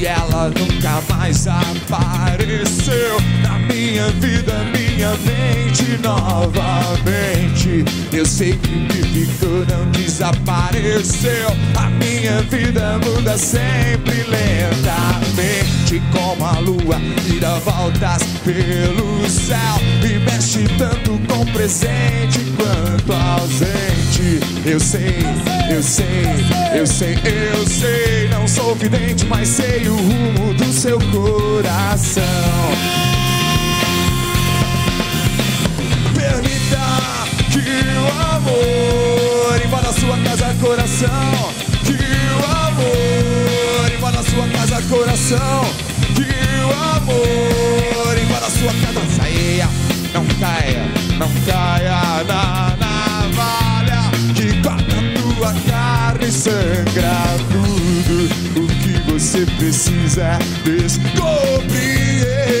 que ela nunca mais apareceu na minha vida, minha mente novamente. Eu sei que ficou não desapareceu. A minha vida muda sempre lentamente, como a lua que dá voltas pelo céu e mexe tanto com presente quanto ausente. Eu sei, eu sei, eu sei, eu sei. Não sou vidente, mas sei o rumo do seu coração. Permita que o amor invada sua casa, coração. Coração. Que o amor invada a sua casa. Saia, não caia, não caia na navalha que corta tua carne e sangra tudo. O que você precisa é descobrir.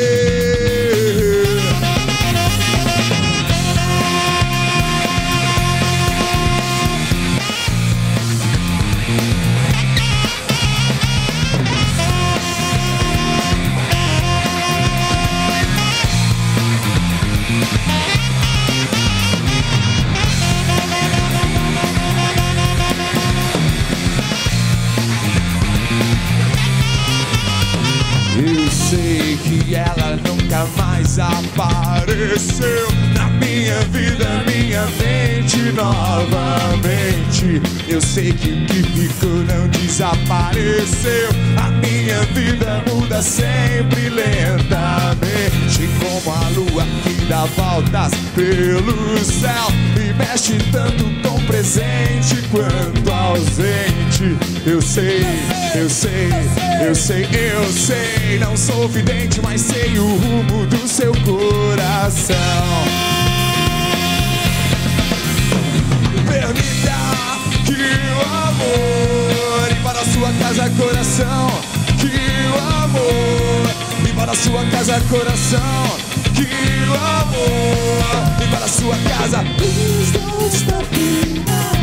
Nunca mais apareceu. Na minha vida, minha mente novamente. Eu sei que o que ficou não desapareceu. A minha vida muda sempre lentamente, como a lua que dá voltas pelo céu e mexe tanto com presente quanto ausente. Eu sei, eu sei, eu sei, eu sei. Não sou vidente, mas sei o rumo do seu coração. Coração. Que o amor invada a sua casa, coração. Que o amor invada a sua casa. Please don't stop me.